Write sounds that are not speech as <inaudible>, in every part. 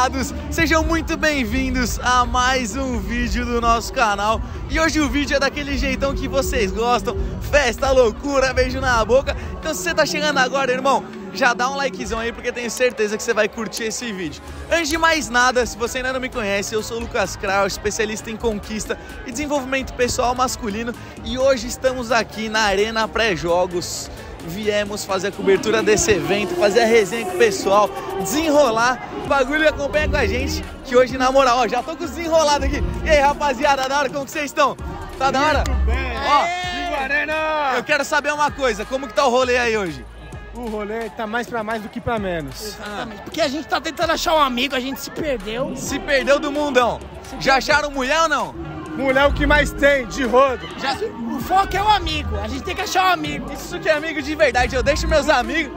amados, sejam muito bem-vindos a mais um vídeo do nosso canal. E hoje o vídeo é daquele jeitão que vocês gostam, festa, loucura, beijo na boca. Então se você tá chegando agora, irmão, já dá um likezão aí porque tenho certeza que você vai curtir esse vídeo. Antes de mais nada, se você ainda não me conhece, eu sou o Lucas Kraus, especialista em conquista e desenvolvimento pessoal masculino e hoje estamos aqui na Arena Pré-Jogos. Viemos fazer a cobertura desse evento, fazer a resenha com o pessoal, desenrolar o bagulho e acompanha com a gente, que hoje, na moral, ó, já tô com os desenrolados aqui. E aí, rapaziada, da hora, como que vocês estão? Tá da hora? Muito bem. Ó, Arena! eu quero saber uma coisa, como que tá o rolê aí hoje? O rolê tá mais pra mais do que pra menos. Exatamente. Porque a gente tá tentando achar um amigo, a gente se perdeu. Se perdeu do mundão. Já acharam mulher ou não? Mulher é o que mais tem, de rodo. Já, o foco é o amigo. A gente tem que achar um amigo. Isso que é amigo de verdade. Eu deixo meus amigos,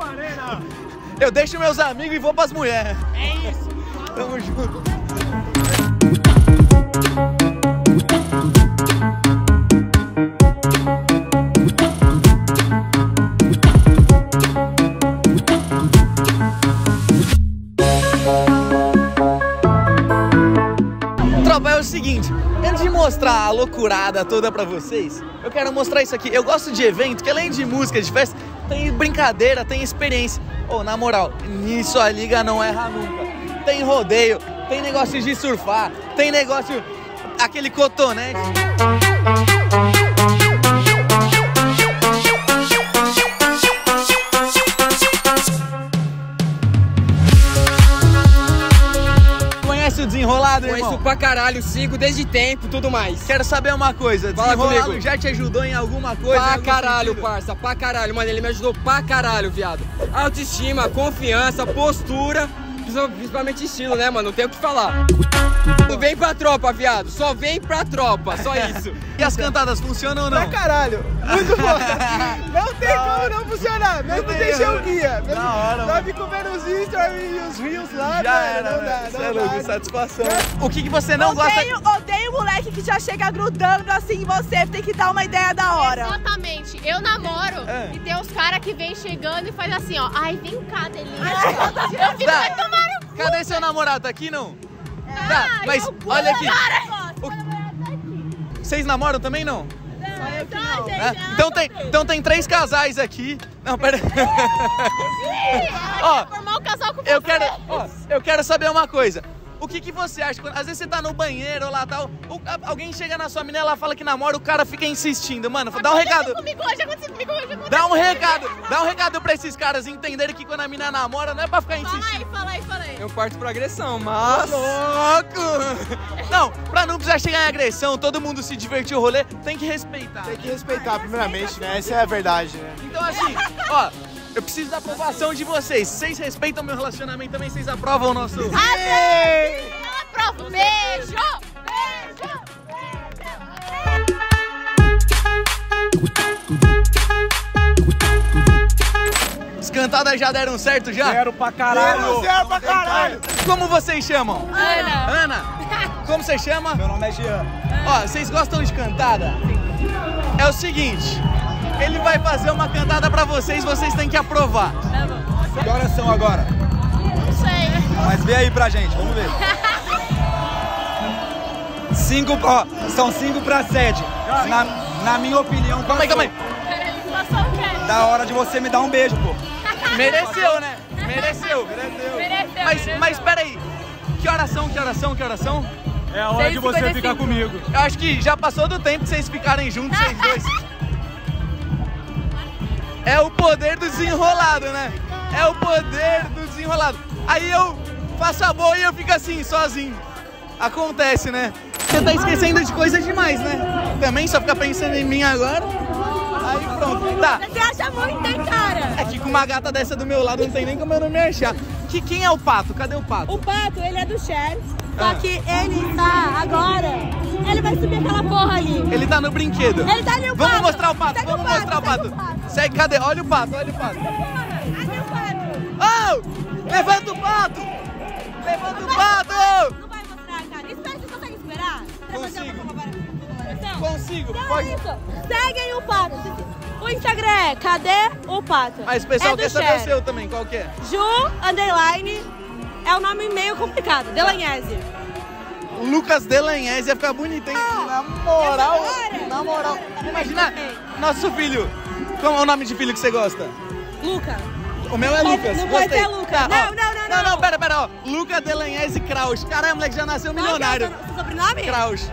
eu deixo meus amigos e vou pras mulheres. É isso. Tamo junto. Toda pra vocês, eu quero mostrar isso aqui. Eu gosto de evento que além de música, de festa, tem brincadeira, tem experiência. Ô, na moral, nisso a liga não erra nunca. Tem rodeio, tem negócio de surfar, tem negócio, aquele cotonete. Conheço pra caralho, sigo desde tempo tudo mais. Quero saber uma coisa, Fala comigo. já te ajudou em alguma coisa? Pra algum caralho, sentido? parça, pra caralho, mano. Ele me ajudou pra caralho, viado. Autoestima, confiança, postura, principalmente estilo, né, mano? Não tem o que falar. Não vem pra tropa, viado. Só vem pra tropa, só <laughs> isso. E as cantadas funcionam ou não? Pra caralho! Muito bom! <laughs> Não tem como não funcionar! Mesmo deixar erro. o guia! Mesmo Da hora, nós mano. ficamos vendo os stories e os reels lá, Já velho, era, não velho. dá, não é louco, dá. satisfação. O que, que você não gosta? odeio, odeio moleque que já chega grudando assim em você, tem que dar uma ideia da hora. Exatamente. Eu namoro É. e tem uns caras que vem chegando e faz assim, ó. Ai, vem cá, delícia. Eu fico, Tá. Cadê seu namorado? Tá aqui não? Tá, mas olha aqui. Vocês namoram também não? Tá, gente, É? Então tem, então tem três casais aqui. Não, pera. Ó, Formar um casal com eu quero, ó, eu quero saber uma coisa. O que, que você acha? Às vezes você tá no banheiro ou lá tal, o- a- alguém chega na sua menina, ela fala que namora, o cara fica insistindo. Mano, dá um recado. Comigo hoje, aconteceu comigo hoje, aconteceu Dá um comigo. recado, dá um recado pra esses caras entenderem que quando a mina namora não é pra ficar Fala insistindo. aí, fala aí, fala aí. Eu parto pra agressão, mas. Louco! Não, pra não precisar chegar em agressão, todo mundo se divertir o rolê, tem que respeitar. Tem que respeitar, primeiramente, né? Essa é a verdade, né? Então assim, ó, eu preciso da aprovação de vocês. Vocês respeitam meu relacionamento também, vocês aprovam o nosso. Ela prova. Beijo! Beijo! As cantadas já deram certo já? Zero pra caralho! Zero pra caralho! Como vocês chamam? Ana. Ana? Como você chama? Meu nome é Jean. Ó, vocês gostam de cantada? É o seguinte, ele vai fazer uma cantada pra vocês, vocês têm que aprovar. Que horas são agora? Não sei. Mas vê aí pra gente, vamos ver. <laughs> Cinco, ó, são cinco pra sete. Na, na minha opinião, Calma aí, calma aí. Da hora de você me dar um beijo, pô. <laughs> Mereceu, né? Mereceu. Mereceu, Mas, mereceu. mas peraí, que oração, que oração, que oração? É a hora de você ficar comigo. Eu acho que já passou do tempo de vocês ficarem juntos, vocês dois. <laughs> É o poder do desenrolado, né? É o poder do desenrolado. Aí eu faço a boa e eu fico assim, sozinho. Acontece, né? Você tá esquecendo de coisas demais, né? Também só fica pensando em mim agora. Aí pronto. Tá. Você acha muito, hein, cara? É que com uma gata dessa do meu lado não tem nem como eu não me achar. Que, quem é o pato? Cadê o pato? O Pato, ele é do Sheriff. Só que ele tá agora, ele vai subir aquela porra ali. Ele tá no brinquedo. Ele tá ali o Vamos pato. mostrar o pato, Segue vamos o pato, mostrar o pato. segue o pato. Segue, cadê? Olha o pato, olha o pato. Aqui o Pato. Oh! Levanta o pato! Levanta o pato! Não vai mostrar, cara. Espera, você consegue esperar? Consigo. comparação? Consigo, Então pode. é isso. Seguem o Pato. O Instagram é cadê o Pato? Mas o pessoal é quer saber o seu também, qual que é? Ju, underline, é é um nome meio complicado. Delanhese. Lucas Delanhese ia ficar bonito, hein? Na moral, na moral. Imagina, nosso filho. Qual é o nome de filho que você gosta? Luca. O meu é Não Lucas. não pode gostei. ser Luca. Tá, ó. não, não, não, Não, não, não. pera, pera, ó. Luca Delanhese Kraus. Caramba, moleque já nasceu Qual que é o milionário. seu- sobrenome? Kraus.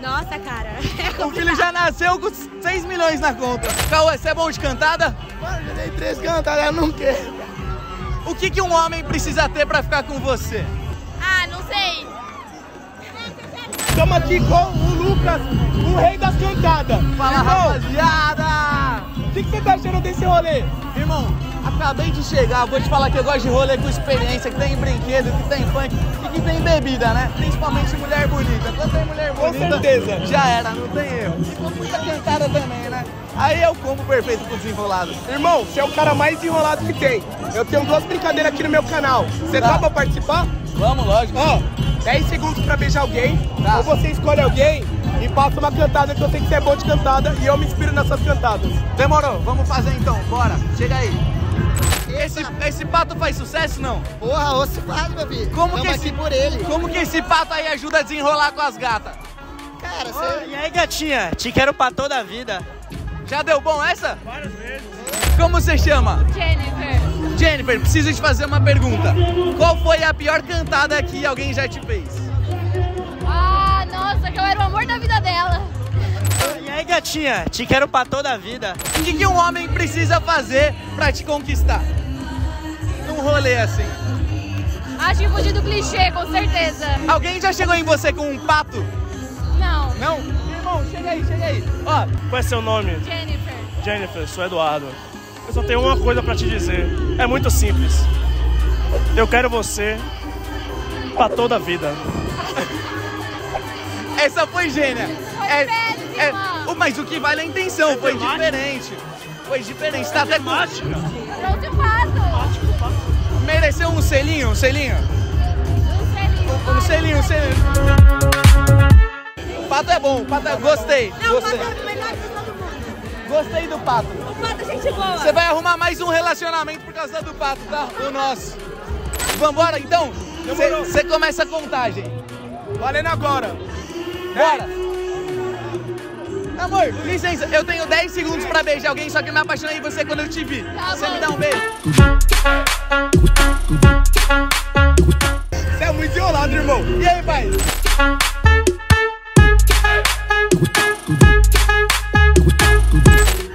Nossa, cara. <laughs> É O filho já nasceu com 6 milhões na conta. Cauê, você é bom de cantada? Mano, eu dei três cantadas, eu não quero. O que, que um homem precisa ter pra ficar com você? Ah, não sei. Estamos aqui com o Lucas, o rei das cantadas. Fala, Irmão, rapaziada! o que, que você tá achando desse rolê? Irmão, acabei de chegar, vou te falar que eu gosto de rolê com experiência, que tem brinquedo, que tem funk e que tem bebida, né? Principalmente mulher bonita. Quando tem mulher Com bonita, certeza. já era, não tem erro. E com muita cantada também, né? Aí é o combo perfeito pro desenrolado. Irmão, você é o cara mais enrolado que tem. Eu tenho duas brincadeiras aqui no meu canal. Você Tá. topa participar? Vamos, lógico. Ó, 10 segundos pra beijar alguém. Tá. Ou você escolhe alguém e passa uma cantada que eu sei que você é bom de cantada e eu me inspiro nessas cantadas. Demorou, vamos fazer então, bora. Chega aí. Esse, esse pato faz sucesso, não? Porra, se faz, meu filho. Como Tamo que, esse, por ele. como que esse pato aí ajuda a desenrolar com as gatas? Cara, você... E aí, gatinha? Te quero pra toda a vida. Já deu bom essa? Várias vezes. Como você chama? Jennifer. Jennifer, preciso te fazer uma pergunta. Qual foi a pior cantada que alguém já te fez? Ah, nossa, que eu era o amor da vida dela. E aí, gatinha? Te quero pra toda a vida. O que, que um homem precisa fazer pra te conquistar? Rolê assim. Acho que fugir do clichê, com certeza. Alguém já chegou em você com um pato? Não. Não? Irmão, chega aí, chega aí. Ó, Qual é seu nome? Jennifer. Jennifer, sou Eduardo. Eu só tenho uma coisa pra te dizer. É muito simples. Eu quero você pra toda a vida. <laughs> essa foi gênia. É, péssima. o- mas o que vale é a intenção, foi diferente. Foi diferente, tá até. Trouxe o pato. Mereceu um selinho, um selinho? Um selinho. Um selinho, um selinho. O pato é bom, o pato é... Gostei, Não, gostei. Pato é o melhor de todo mundo. Gostei do pato. O Pato é gente boa. Você vai arrumar mais um relacionamento por causa do pato, tá? O nosso. Vambora, então? Você começa a contagem. Valendo agora. Bora. Amor, licença, eu tenho 10 segundos pra beijar alguém, só que eu me apaixonei em você quando eu te vi. Tá Você bom. me dá um beijo? Você é muito enrolado, irmão. E aí, pai?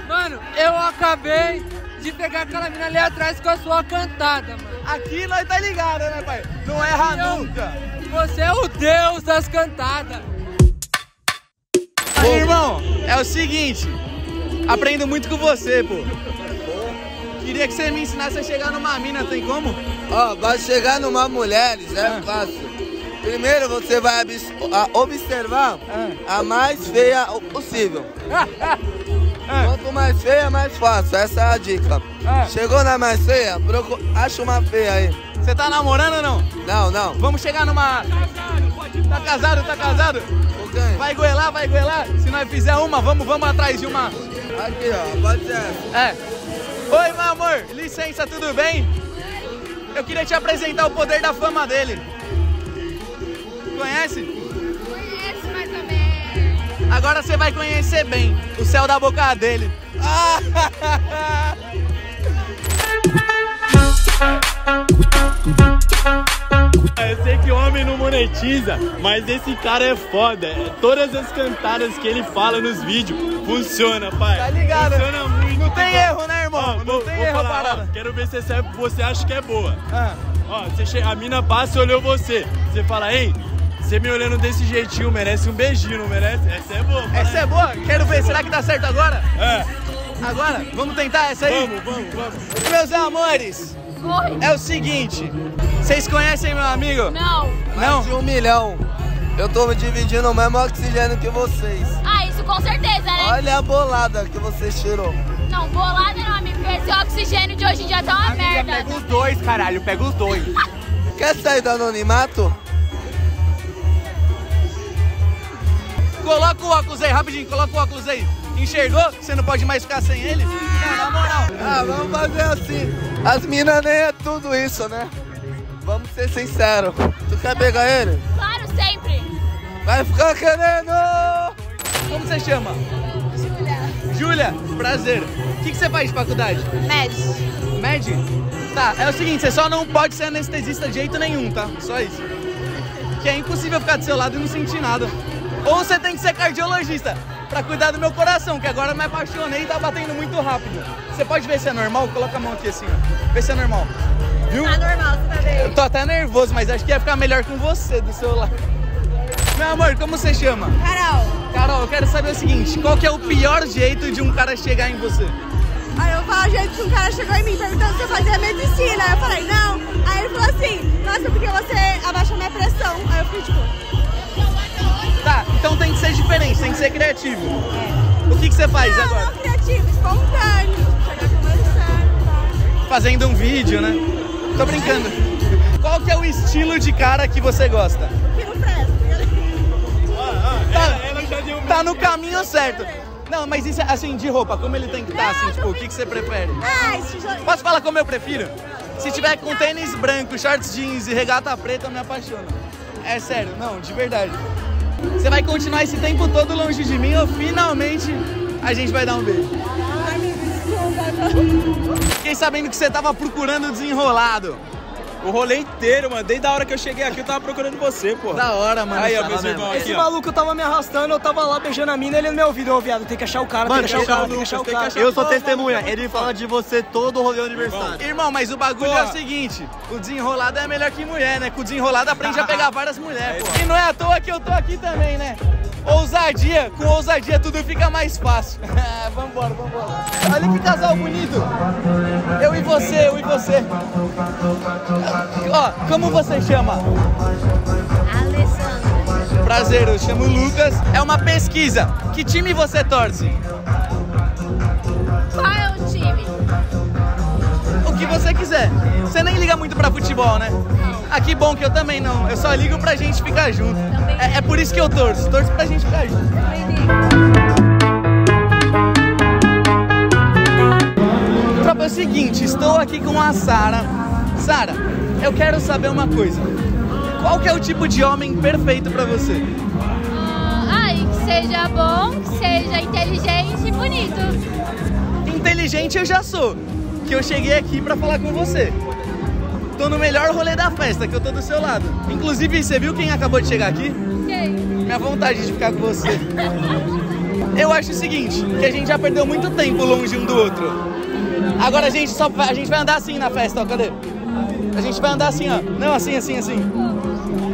Mano, eu acabei de pegar aquela mina ali atrás com a sua cantada, mano. Aqui nós tá ligado, né, pai? Não erra Eu- nunca. Você é o deus das cantadas. É o seguinte. Aprendo muito com você, pô. Queria que você me ensinasse a chegar numa mina, tem como? Ó, vai chegar numa mulher, é Ah. fácil. Primeiro você vai observar Ah. a mais feia possível. <laughs> Quanto mais feia, mais fácil. Essa é a dica. Ah. Chegou na mais feia, acha uma feia aí. Você tá namorando ou não? Não, não. Vamos chegar numa. Tá casado, tá casado? Vai goelar, vai goelar. Se nós fizer uma, vamos, vamos atrás de uma. Aqui, ó, pode ser. É. Oi, meu amor. Licença, tudo bem? Eu queria te apresentar o poder da fama dele. Conhece? Conheço mais ou menos. Agora você vai conhecer bem o céu da boca dele. Eu <laughs> monetiza, mas esse cara é foda. Todas as cantadas que ele fala nos vídeos funciona, pai. Tá ligado? Funciona muito. Não tem erro, né, irmão? Ó, não vou, tem vou erro, falar, ó, parada. quero ver se essa é- você acha que é boa. Ah, Ó, você che- a mina passa e olhou você. Você fala, ei, você me olhando desse jeitinho merece um beijinho, não merece? Essa é boa. essa é boa? Quero ver, será que dá certo agora? É, Agora? Vamos tentar essa aí? vamos, vamos, vamos. Meus amores, É o seguinte. Vocês conhecem meu amigo? Não. Não? De um milhão. Eu tô dividindo o mesmo oxigênio que vocês. Ah, isso com certeza, né? Olha a bolada que você tirou. Não, bolada não, amigo. porque Esse oxigênio de hoje em dia tá uma merda. Pega os dois, caralho. Pega os dois. <laughs> Quer sair do anonimato? Coloca o óculos aí, rapidinho, coloca o óculos aí. Enxergou? Você não pode mais ficar sem ele? Não, na moral. Ah, vamos fazer assim. As minas nem é tudo isso, né? vamos ser sinceros. Tu quer pegar ele? Claro, sempre. Vai ficar querendo! Como você chama? Júlia, prazer. O que, que você faz de faculdade? Médio. Med? Tá, é o seguinte, você só não pode ser anestesista de jeito nenhum, tá? Só isso. Que é impossível ficar do seu lado e não sentir nada. Ou você tem que ser cardiologista pra cuidar do meu coração, que agora eu me apaixonei e tá batendo muito rápido. Você pode ver se é normal? Coloca a mão aqui assim, ó. Vê se é normal. Viu? Tá normal, você tá bem. Eu tô até nervoso, mas acho que ia ficar melhor com você do seu lado. Meu amor, como você chama? Carol. Carol, eu quero saber o seguinte, qual que é o pior jeito de um cara chegar em você? Aí eu falo, gente, que um cara chegou em mim perguntando se eu fazia medicina. Aí eu falei, não. Aí ele falou assim, nossa, porque você abaixa minha pressão. Aí eu fiquei tipo, ser diferente, tem que ser criativo. O que, que você faz não, agora? não criativo, espontâneo. Chegar conversando, tá? Fazendo um vídeo, né? Tô brincando. Qual que é o estilo de cara que você gosta? Que não presta. Tá, tá no caminho certo. Não, mas isso é assim, de roupa, como ele tem que estar, assim, tipo, o que, que você prefere? Ah, Posso falar como eu prefiro? Se tiver com tênis branco, shorts jeans e regata preta, eu me apaixono. É sério, não, de verdade. Você vai continuar esse tempo todo longe de mim ou finalmente a gente vai dar um beijo? Ai, me desculpa. Fiquei sabendo que você tava procurando desenrolado. O rolê inteiro, mano. Desde a hora que eu cheguei aqui, eu tava procurando você, pô. Da hora, mano. Aí, ó, meus irmãos Esse aqui, ó. maluco tava me arrastando, eu tava lá beijando a mina, ele não me ouviu, ô viado, tem que achar o cara, Mano, tem que achar o cara, eu- tem que achar o tem que cara. achar- Eu sou testemunha, ele fala de você todo o rolê aniversário. Irmão, mas o bagulho Pô. é o seguinte: o desenrolado é melhor que mulher, né? Com o desenrolado aprende a <laughs> pegar várias mulheres, pô. E não é à toa que eu tô aqui também, né? Ousadia, com ousadia tudo fica mais fácil. <laughs> vambora, vambora. Olha que casal bonito. Eu e você, eu e você. Ó, como você chama? Alessandra. Prazer, eu chamo Lucas. É uma pesquisa. Que time você torce? Qual é o time? O que você quiser. Você nem liga muito pra futebol, né? Ah, que bom que eu também não. Eu só ligo pra gente ficar junto. É, é por isso que eu torço. Torço pra gente ficar junto. Tropa, é o seguinte, estou aqui com a Sara. Sara, eu quero saber uma coisa. Qual que é o tipo de homem perfeito pra você? Ah, ai, que seja bom, que seja inteligente e bonito. Inteligente eu já sou, que eu cheguei aqui pra falar com você. Tô no melhor rolê da festa, que eu tô do seu lado. Inclusive, você viu quem acabou de chegar aqui? Quem? Minha vontade de ficar com você. Eu acho o seguinte, que a gente já perdeu muito tempo longe um do outro. Agora a gente só a gente vai andar assim na festa, ó, cadê? A gente vai andar assim, ó. Não, assim, assim, assim.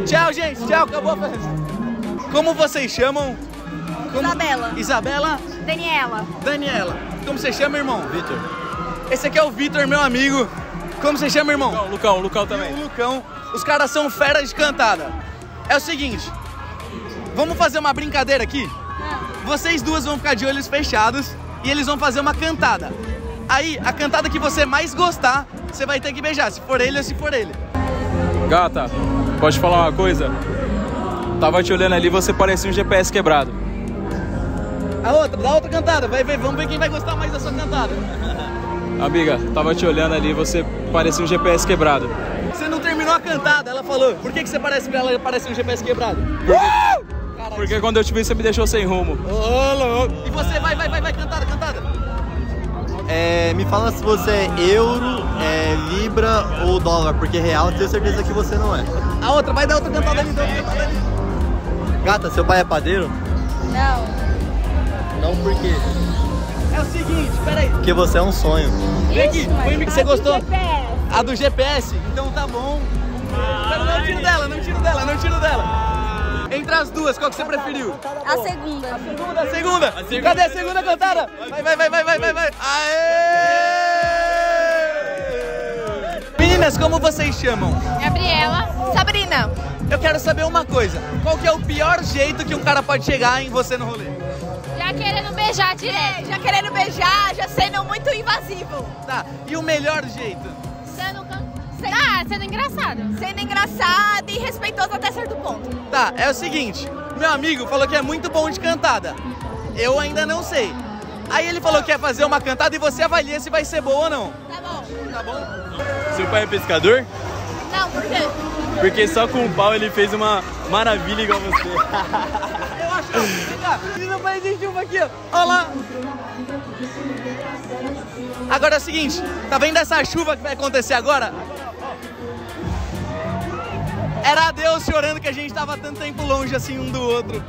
Tchau, gente. Tchau, acabou a festa. Como vocês chamam? Como- Isabela. Isabela, Daniela. Daniela. Como você chama, irmão? Vitor. Esse aqui é o Vitor, meu amigo. Como você chama, irmão? Lucão, Lucão, Lucão também. O Lucão. Os caras são feras de cantada. É o seguinte, vamos fazer uma brincadeira aqui? Vocês duas vão ficar de olhos fechados e eles vão fazer uma cantada. Aí, a cantada que você mais gostar, você vai ter que beijar, se for ele ou se for ele. Gata, pode falar uma coisa? Tava te olhando ali, você parecia um GPS quebrado. A outra, dá outra cantada, vai ver, vamos ver quem vai gostar mais da sua cantada. Amiga, tava te olhando ali, você parecia um GPS quebrado. Você não terminou a cantada, ela falou. Por que, que você parece que ela parece um GPS quebrado? Uh! Caralho, Porque quando eu te vi, você me deixou sem rumo. Ô, louco. E você vai, vai, vai, vai, cantada, cantada. É, me fala se você é euro, é, libra ou dólar, porque real eu tenho certeza que você não é. A outra, vai dar outra cantada ali, dá outra cantada ali. Gata, seu pai é padeiro? Não. Não, por quê? É o seguinte, peraí. Porque você é um sonho. Vem aqui, em- você gostou? GPS. A do GPS? Então tá bom. Pera, não tiro dela, não tiro dela, não tiro dela. Entre as duas, qual que você preferiu? A segunda. Segunda, a segunda. Cadê a segunda cantada? Vai, vai, vai, vai, vai, vai, vai. Aê! Meninas, como vocês chamam? Gabriela. Sabrina. Eu quero saber uma coisa. Qual que é o pior jeito que um cara pode chegar em você no rolê? Já querendo beijar direto. Já querendo beijar, já sendo muito invasivo. Tá, e o melhor jeito? Sendo, can... ah, sendo engraçado. Sendo engraçado e respeitoso até certo ponto. Tá, é o seguinte. Meu amigo falou que é muito bom de cantada. Eu ainda não sei. Aí ele falou que ia fazer uma cantada e você avalia se vai ser boa ou não. Tá bom. Tá bom? Seu pai é pescador? Não, por quê? Porque só com o pau ele fez uma maravilha igual você. <laughs> Cá, precisa fazer chuva aqui, ó. Olha lá. Agora é o seguinte, tá vendo essa chuva que vai acontecer agora? Era Deus chorando que a gente tava tanto tempo longe assim um do outro.